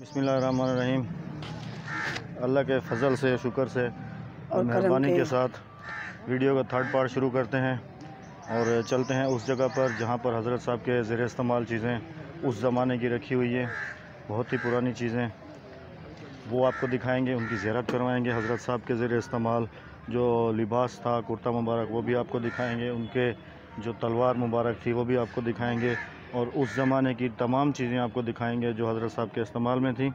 रहीम अल्लाह के फजल से शुक्र से और मेहरबानी के। साथ वीडियो का थर्ड पार्ट शुरू करते हैं और चलते हैं उस जगह पर जहाँ पर हज़रत साहब के ज़ेर इस्तेमाल चीज़ें उस ज़माने की रखी हुई है। बहुत ही पुरानी चीज़ें। वो आपको दिखाएँगे उनकी ज़्यारत करवाएँगे। हज़रत साहब के ज़ेर इस्तेमाल जो लिबास था कुर्ता मुबारक वो भी आपको दिखाएँगे। उनके जो तलवार मुबारक थी वो भी आपको दिखाएँगे। और उस ज़माने की तमाम चीज़ें आपको दिखाएँगे जो हज़रत साहब के इस्तेमाल में थी।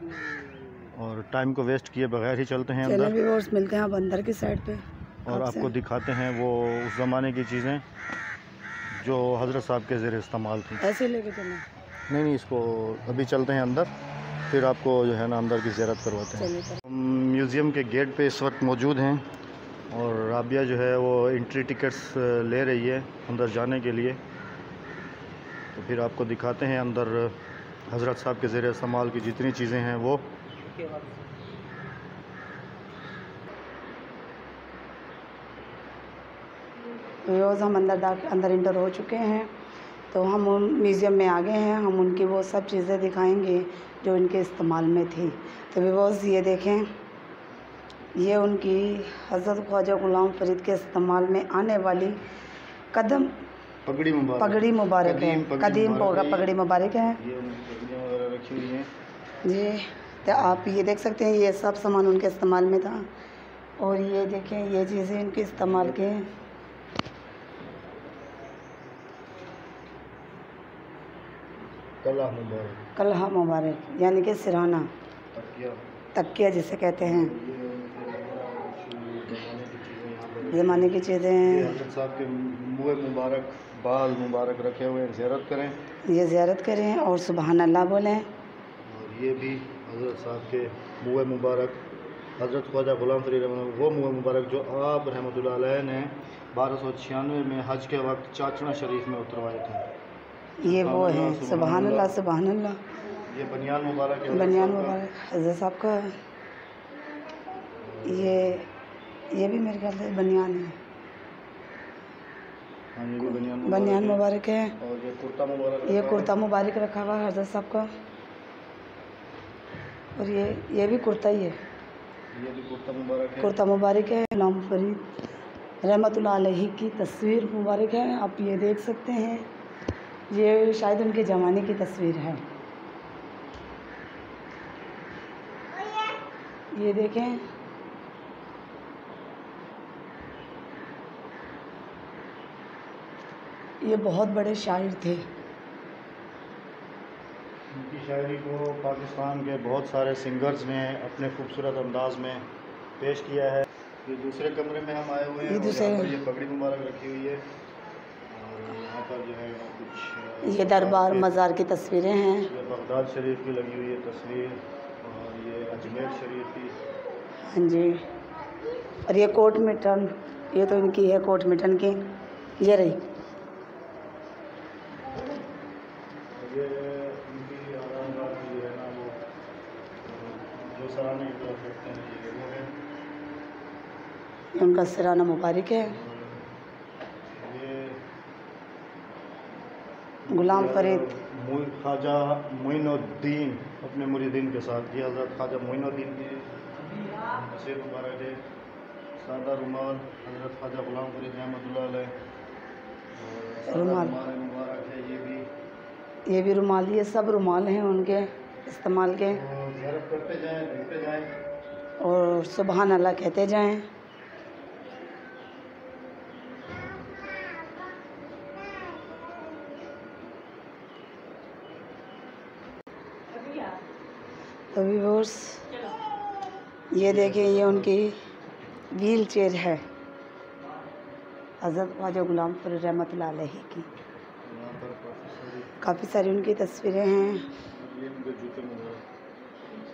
और टाइम को वेस्ट किए बगैर ही चलते हैं अंदर। मिलते हैं आप अंदर की साइड पे। और आपको दिखाते हैं वो उस ज़माने की चीज़ें जो हज़रत साहब के ज़ेर इस्तेमाल थी। ऐसे लेके चलना नहीं नहीं इसको अभी चलते हैं अंदर फिर आपको जो है ना अंदर की ज़्यारत करवाते हैं। हम म्यूज़ियम के गेट पे इस वक्त मौजूद हैं और राबिया जो है वो इंट्री टिकट्स ले रही है अंदर जाने के लिए। तो फिर आपको दिखाते हैं अंदर, हज़रत साहब के ज़ेर इस्तेमाल की जितनी चीज़ें हैं वो। रोज़ हम अंदर अंदर इंटर हो चुके हैं तो हम उन म्यूज़ियम में आ गए हैं, हम उनकी वो सब चीज़ें दिखाएँगे जो इनके इस्तेमाल में थी। तो विवोज़ ये देखें, ये उनकी हज़रत ख्वाजा ग़ुलाम फरीद के इस्तेमाल में आने वाली कदम पगड़ी मुबारक। पगड़ी मुबारक है। कदीम पगड़ी मुबारक है। जी तो आप ये देख सकते हैं ये सब सामान उनके इस्तेमाल में था। और ये देखें ये चीज़ें इनके इस्तेमाल के हैं। कलह मुबारक। कलहा मुबारक यानी कि सिराना। तकिया। जिसे कहते हैं। ज़माने की चीज़ें मुँह मुबारक। बाल मुबारक रखे हुए ज़्यारत करें। ये ज़्यारत करें और सुबहान अल्लाह बोलें। और ये भी हज़रत साहब के मुँह मुबारक हज़रत ख्वाजा गुलाम फरी वो मुँह मुबारक जो आप रहमत ने बारह सौ छियानवे में हज के वक्त चाचना शरीफ में उतरवाए थे। ये वो है सुबहान अल्लाह सुबहान अल्लाह ये बनियान मुबारक बनियान मुबारक हज़रत साहब का। ये ये भी मेरे ख्याल से बनियान है। बनियान बनियान मुबारक है। और ये कुर्ता मुबारक ये कुर्ता मुबारक रखा हुआ है हज़रत साहब का और ये ये भी कुर्ता ही है। ये भी कुर्ता मुबारक है। कुर्ता मुबारक है। नाम फरीद रहमतुल्लाह की तस्वीर मुबारक है। आप ये देख सकते हैं। ये शायद उनके ज़माने की तस्वीर है। ये देखें। ये बहुत बड़े शायर थे। उनकी शायरी को पाकिस्तान के बहुत सारे सिंगर्स ने अपने खूबसूरत अंदाज में पेश किया है। ये दूसरे कमरे में हम आए हुए हैं ये दूसरे ये पगड़ी मुबारक रखी हुई है। ये दरबार मज़ार की तस्वीरें हैं। ये बगदाद शरीफ की लगी हुई है तस्वीर और ये अजमेर शरीफ की। हाँ जी। और ये कोट मिटन ये तो इनकी है कोट मिटन की। ये रही ये इनकी है ना वो जो सराहने की तरफ़ रखते हैं ये वो है। उनका सराना मुबारक है। गुलाम फरीद। ख्वाजा मोइनुद्दीन अपने मुरीदीन के साथ। ये हज़रत ख्वाजा मोइनुद्दीन की नसीर मुबारक है। सादा रुमाल हज़रत ख्वाजा गुलाम फरीद रहमत रुमाल। मुबारक है ये भी। ये भी रुमाल ये सब रुमाल हैं उनके इस्तेमाल के। करते जाएँ देखते जाएँ। और सुबहान अल्लाह कहते जाएँ। तो व्यूवर्स ये देखें ये उनकी व्हील चेयर है। हज़रत ख्वाजा गुलाम फर रहमत की। काफ़ी सारी उनकी तस्वीरें हैं।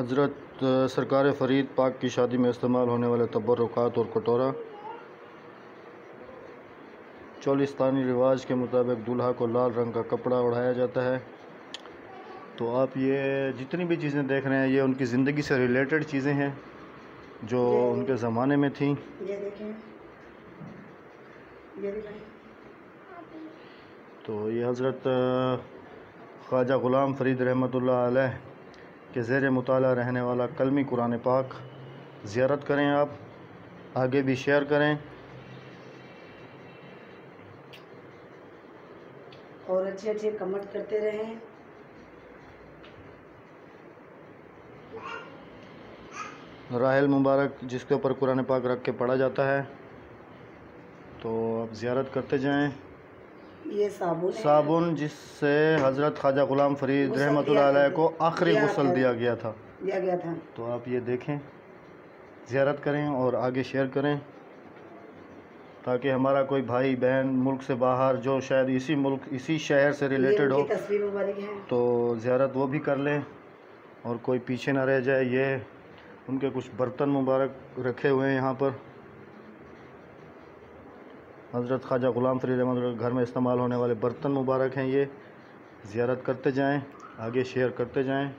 हज़रत सरकार फ़रीद पाक की शादी में इस्तेमाल होने वाले तबरक़ात और कटोरा चोलिस्तानी रिवाज के मुताबिक दूल्हा को लाल रंग का कपड़ा ओढ़ाया जाता है। तो आप ये जितनी भी चीज़ें देख रहे हैं ये उनकी ज़िंदगी से रिलेटेड चीज़ें हैं जो उनके ज़माने में थी। तो ये हज़रत ख्वाजा ग़ुलाम फ़रीद अलैह के ज़ेर मुताला रहने वाला कलमी कुरान पाक ज़्यारत करें आप आगे भी शेयर करें। और अच्छे अच्छे कमेंट करते रहें। राहल मुबारक जिसके ऊपर कुरान पाक रख के पढ़ा जाता है। तो आप ज़ियारत करते जाएँ। ये साबुन साबुन जिससे हज़रत ख्वाजा ग़ुलाम फ़रीद अलैह को आखिरी गुस्ल। दिया गया था। दिया गया था। तो आप ये देखें ज़ियारत करें और आगे शेयर करें ताकि हमारा कोई भाई बहन मुल्क से बाहर जो शायद इसी मुल्क इसी शहर से रिलेटेड है। तो ज़ियारत वो भी कर लें और कोई पीछे ना रह जाए। ये उनके कुछ बर्तन मुबारक रखे हुए हैं यहाँ पर। हज़रत ख्वाजा ग़ुलाम फरीद अहमद के घर में इस्तेमाल होने वाले बर्तन मुबारक हैं ये। ज़ियारत करते जाएँ आगे शेयर करते जाएँ।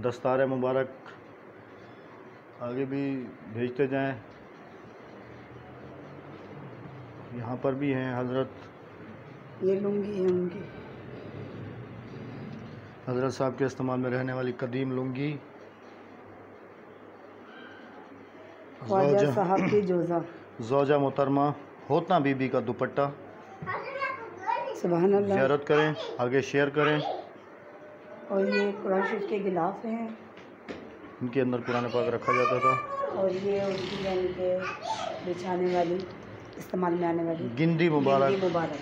दस्तार मुबारक आगे भी भेजते जाएँ। यहाँ पर भी हैं हज़रत। ये लुंगी है उनकी। हज़रत साहब के इस्तेमाल में रहने वाली कदीम लुंगी। ख्वाजा साहब की जोजा। ज़ौजा मोहतरमा होतना बीबी का दुपट्टा। ज़ियारत करें आगे शेयर करें। और ये कुरान शरीफ के गिलाफ हैं। इनके अंदर पुराने पाक रखा जाता था। और ये उनकी यानी के बिछाने वाली इस्तेमाल में आने वाली गिंदी मुबारक। मुबारक।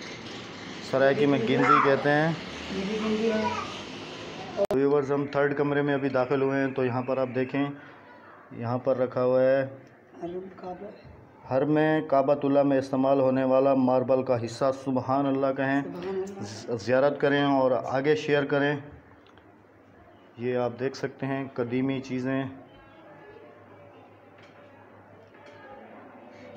सरायकी में गिंदी कहते हैं। ये भी गिंदी है। व्यूवर्स हम थर्ड कमरे में अभी दाखिल हुए हैं तो यहाँ पर आप देखें यहाँ पर रखा हुआ है। हर में काबतुल्ला में इस्तेमाल होने वाला मार्बल का हिस्सा सुबहान अल्लाह कहें ज़ियारत करें और आगे शेयर करें। ये आप देख सकते हैं कदीमी चीज़ें।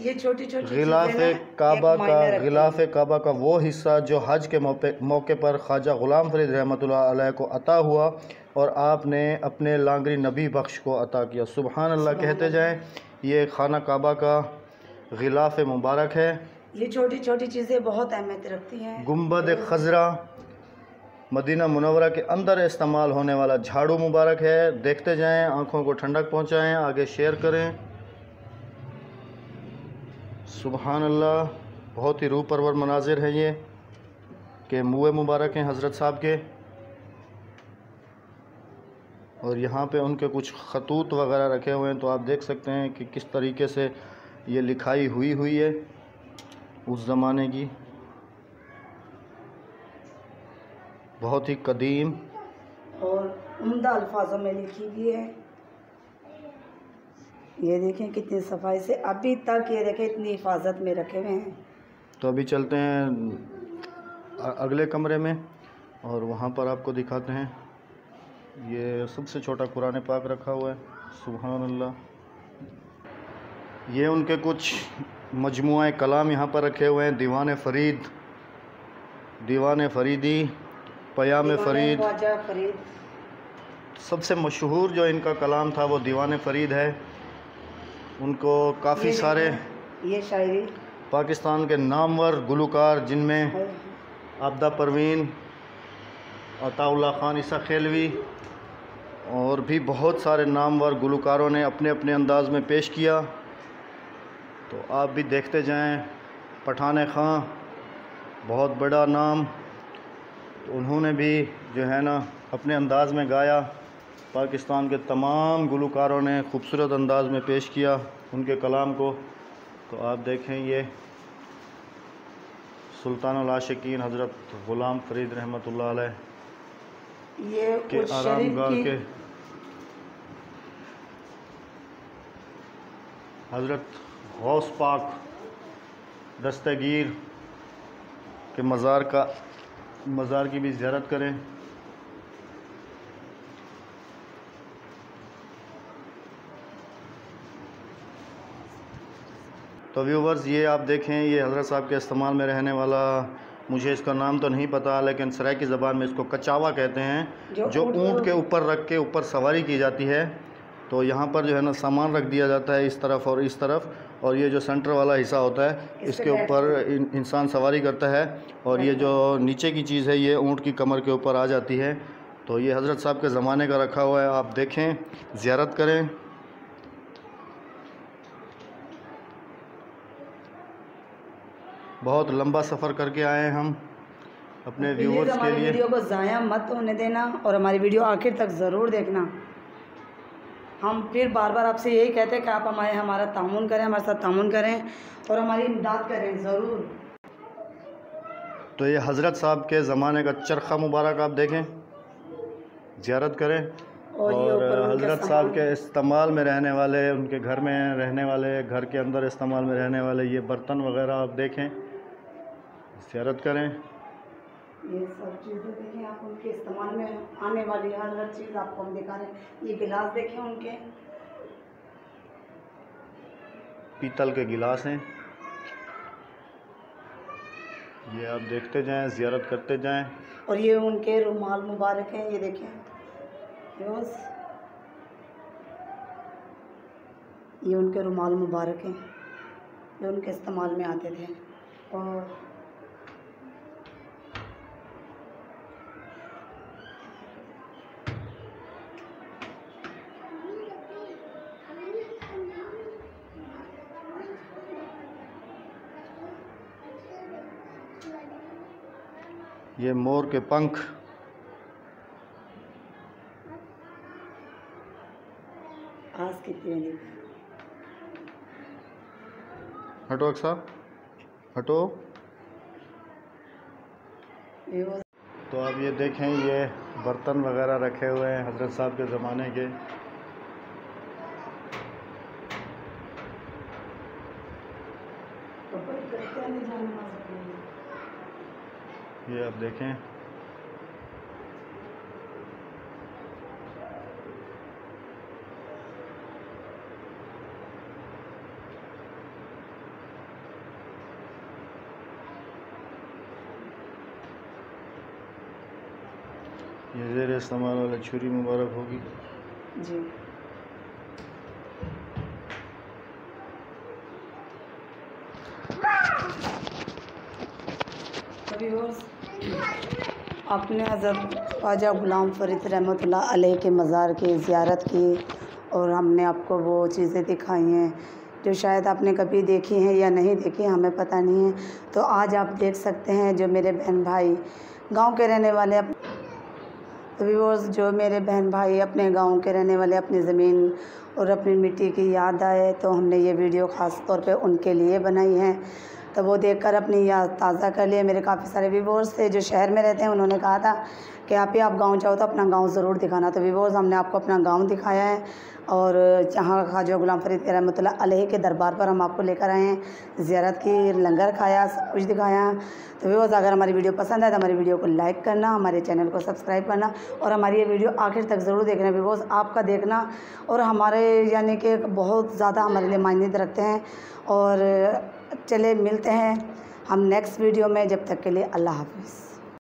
ये छोटी छोटी गिलाफ काबा का गिलाफ काबा का वो हिस्सा जो हज के मौके मौके पर ख्वाजा ग़ुलाम फरीद अलैह को अता हुआ और आपने अपने लांगरी नबी बख्श को अता किया। सुबहान अल्लाह कहते जाएँ ये खाना काबा का गिलाफ मुबारक है। ये छोटी छोटी चीज़ें बहुत अहमियत रखती हैं। गुंबद खजरा मदीना मुनवरा के अंदर इस्तेमाल होने वाला झाड़ू मुबारक है। देखते जाएँ आँखों को ठंडक पहुँचाएँ आगे शेयर करें। सुबहान अल्लाह बहुत ही रूह परवर मनाजिर है ये के मुए मुबारक हैं हज़रत साहब के। और यहाँ पे उनके कुछ खतूत वगैरह रखे हुए हैं तो आप देख सकते हैं कि किस तरीके से ये लिखाई हुई हुई है उस ज़माने की। बहुत ही कदीम। और उमदा अल्फाजों में लिखी हुई है। ये देखें कितनी सफ़ाई से अभी तक ये देखें इतनी हिफाजत में रखे हुए हैं। तो अभी चलते हैं अगले कमरे में और वहाँ पर आपको दिखाते हैं। ये सबसे छोटा कुरान पाक रखा हुआ है। अल्लाह ये उनके कुछ मजमू कलाम यहाँ पर रखे हुए हैं। दीवान फ़रीद दीवान फ़रीदी पयाम फ़रीद। सबसे मशहूर जो इनका कलाम था वो दीवान फ़रीद है। उनको काफ़ी सारे ये शायरी। पाकिस्तान के नामवर गुलकार जिनमें है। आबदा परवीन अताउल्ला ख़ान ईसा खेलवी और भी बहुत सारे नामवर गुलकारों ने अपने अपने अंदाज में पेश किया। तो आप भी देखते जाएँ पठान खां बहुत बड़ा नाम। तो उन्होंने भी जो है ना अपने अंदाज में गाया। पाकिस्तान के तमाम गुलकारों ने खूबसूरत अंदाज में पेश किया उनके कलाम को। तो आप देखें ये सुल्तान आशिकीन हज़रत ग़ुलाम फ़रीद रहमत ये के आराम गाह के हज़रत हौस पाक दस्तगीर के मज़ार का मज़ार की भी ज्यारत करें। तो व्यूवर्स ये आप देखें ये हज़रत साहब के इस्तेमाल में रहने वाला मुझे इसका नाम तो नहीं पता लेकिन सराय की ज़बान में इसको कचावा कहते हैं जो ऊँट के ऊपर रख के ऊपर सवारी की जाती है। तो यहाँ पर जो है ना सामान रख दिया जाता है इस तरफ़ और इस तरफ़। और ये जो सेंटर वाला हिस्सा होता है इसके ऊपर इंसान सवारी करता है और ये जो नीचे की चीज़ है ये ऊँट की कमर के ऊपर आ जाती है। तो ये हज़रत साहब के ज़माने का रखा हुआ है आप देखें ज़ियारत करें। बहुत लंबा सफ़र करके आए हैं हम अपने व्यूवर्स के लिए। वीडियो को ज़ाया मत होने देना और हमारी वीडियो आखिर तक ज़रूर देखना। हम फिर बार बार आपसे यही कहते हैं कि आप हमारे हमारा तामुन करें हमारे साथ तामुन करें और हमारी इमदाद करें ज़रूर। तो ये हज़रत साहब के ज़माने का चरखा मुबारक आप देखें ज़ियारत करें। और और हज़रत साहब के इस्तेमाल में रहने वाले उनके घर में रहने वाले घर के अंदर इस्तेमाल में रहने वाले ये बर्तन वगैरह आप देखें ज़ियारत करें। ये सब चीज़ें देखें आप उनके इस्तेमाल में आने वाली हर हर चीज़ आपको हम दिखा रहे हैं। ये गिलास देखें उनके। पीतल के गिलास हैं। ये आप देखते जाएँ ज़ियारत करते जाएँ। और ये उनके रुमाल मुबारक हैं ये देखें। रोज़। ये उनके रुमाल मुबारक हैं। जो उनके इस्तेमाल में आते थे। और ये मोर के पंख। आज कितने हटो अक्सा हटो। तो आप ये देखें ये बर्तन वगैरह रखे हुए हैं हज़रत साहब के ज़माने के तो बड़ी करते हैं नहीं जाने नमाज़ पढ़ने। ये आप देखें। ये ज़ेर इस्तेमाल वाला छुरी मुबारक होगी। जी। और आपने हज़रत ख्वाजा गुलाम फरीद रहमत अलैह के मज़ार की, ज़ियारत की और हमने आपको वो चीज़ें दिखाई हैं जो शायद आपने कभी देखी हैं या नहीं देखी, हमें पता नहीं है। तो आज आप देख सकते हैं जो मेरे बहन भाई, गाँव के रहने वाले व्यूअर्स जो मेरे बहन भाई अपने गाँव के रहने वाले अपनी ज़मीन और अपनी मिट्टी की याद आए तो हमने ये वीडियो ख़ास तौर पे उनके लिए बनाई है। तो वो देखकर अपनी याद ताज़ा कर लिए। मेरे काफ़ी सारे व्यूवर्स थे जो शहर में रहते हैं, उन्होंने कहा था कि आप ही आप गाँव जाओ तो अपना गाँव ज़रूर दिखाना। तो व्यूवर्स हमने आपको अपना गाँव दिखाया है और जहाँ ख्वाजा गुलाम फरीद रहमतुल्लाह अलैह के दरबार पर हम आपको लेकर आए हैं। ज़ियारत की, लंगर खाया, सब कुछ दिखाया। तो व्यूवर्स अगर हमारी वीडियो पसंद आए तो हमारी वीडियो को लाइक करना, हमारे चैनल को सब्सक्राइब करना और हमारी ये वीडियो आखिर तक ज़रूर देखना। व्यूवर्स आपका देखना और हमारे यानी कि बहुत ज़्यादा हमारे लिए मायने रखते हैं और चले मिलते हैं हम नेक्स्ट वीडियो में जब तक के लिए अल्लाह हाफिज़।